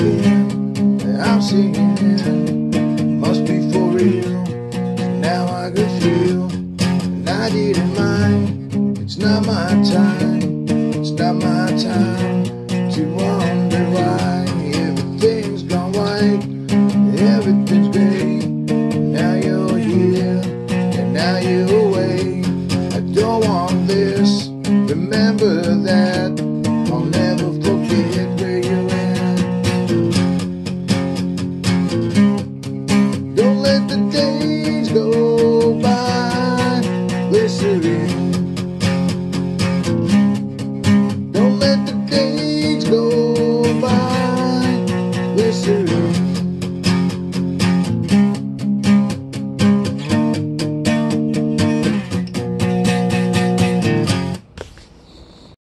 feeling that I'm singing must be for real. Now I can feel, and I didn't mind. It's not my time, it's not my time to wonder why everything's gone white, everything's gray. Now you're here, and now you're away. I don't want this. Remember that.